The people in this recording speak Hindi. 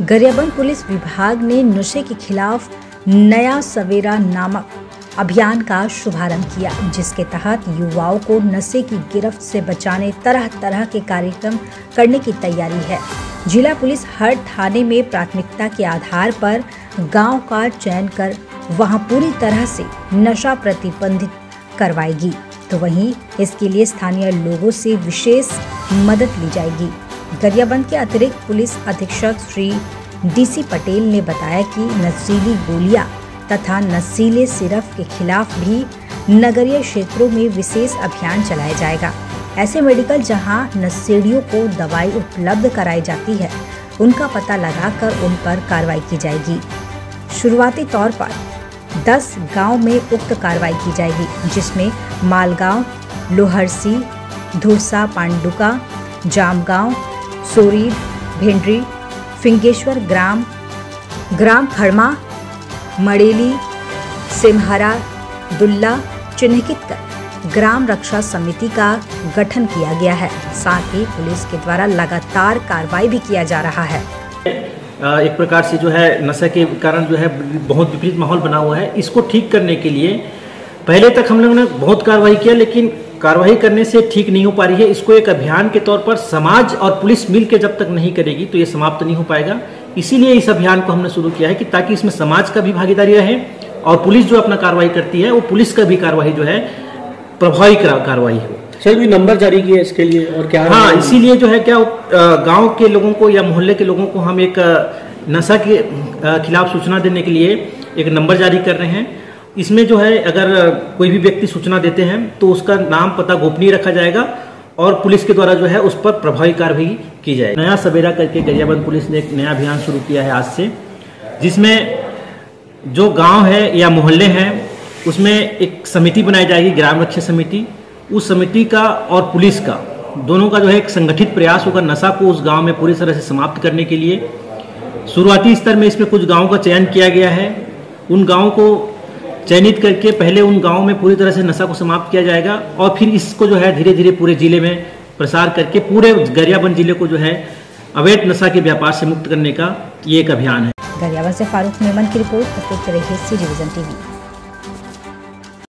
गरियाबंद पुलिस विभाग ने नशे के खिलाफ नया सवेरा नामक अभियान का शुभारंभ किया, जिसके तहत युवाओं को नशे की गिरफ्त से बचाने तरह तरह के कार्यक्रम करने की तैयारी है। जिला पुलिस हर थाने में प्राथमिकता के आधार पर गाँव का चयन कर वहाँ पूरी तरह से नशा प्रतिबंधित करवाएगी। तो वहीं इसके लिए स्थानीय लोगों से विशेष मदद ली जाएगी। गरियाबंद के अतिरिक्त पुलिस अधीक्षक श्री डीसी पटेल ने बताया कि नशीली गोलियाँ तथा नशीले सिरफ के खिलाफ भी नगरीय क्षेत्रों में विशेष अभियान चलाया जाएगा। ऐसे मेडिकल जहाँ नशेड़ियों को दवाई उपलब्ध कराई जाती है, उनका पता लगाकर उन पर कार्रवाई की जाएगी। शुरुआती तौर पर 10 गाँव में उक्त कार्रवाई की जाएगी, जिसमें मालगांव, लोहरसी, धुरसा, पांडुका, जामगांव सोरीड भिंडरी, फिंगेश्वर ग्राम ग्राम खड़मा, मड़ेली सिमहरा दुल्ला चिन्हित कर ग्राम रक्षा समिति का गठन किया गया है। साथ ही पुलिस के द्वारा लगातार कार्रवाई भी किया जा रहा है। एक प्रकार से जो है, नशा के कारण जो है, बहुत विपरीत माहौल बना हुआ है। इसको ठीक करने के लिए पहले तक हम लोगों ने बहुत कार्रवाई किया, लेकिन कार्रवाई करने से ठीक नहीं हो पा रही है। इसको एक अभियान के तौर पर समाज और पुलिस मिल के जब तक नहीं करेगी तो ये समाप्त नहीं हो पाएगा। इसीलिए इस अभियान को हमने शुरू किया है कि ताकि इसमें समाज का भी भागीदारी रहे और पुलिस जो अपना कार्रवाई करती है वो पुलिस का भी कार्रवाई जो है प्रभावी कार्रवाई हो। सर भी नंबर जारी किया इसके लिए और क्या हाँ इसीलिए जो है क्या गाँव के लोगों को या मोहल्ले के लोगों को हम एक नशा के खिलाफ सूचना देने के लिए एक नंबर जारी कर रहे हैं। इसमें जो है, अगर कोई भी व्यक्ति सूचना देते हैं तो उसका नाम पता गोपनीय रखा जाएगा और पुलिस के द्वारा जो है, उस पर प्रभावी कार्रवाई की जाए नया सवेरा करके गरियाबंद पुलिस ने एक नया अभियान शुरू किया है आज से, जिसमें जो गाँव है या मोहल्ले हैं, उसमें एक समिति बनाई जाएगी, ग्राम रक्षा समिति। उस समिति का और पुलिस का दोनों का जो है, एक संगठित प्रयास होगा नशा को उस गाँव में पूरी तरह से समाप्त करने के लिए। शुरुआती स्तर में इसमें कुछ गाँवों का चयन किया गया है। उन गाँवों को चयनित करके पहले उन गाँव में पूरी तरह से नशा को समाप्त किया जाएगा और फिर इसको जो है धीरे धीरे पूरे ज़िले में प्रसार करके पूरे गरियाबंद ज़िले को जो है अवैध नशा के व्यापार से मुक्त करने का ये एक अभियान है। गरियाबंद से फारूक मेमन की रिपोर्ट सी डिवीज़न टीवी।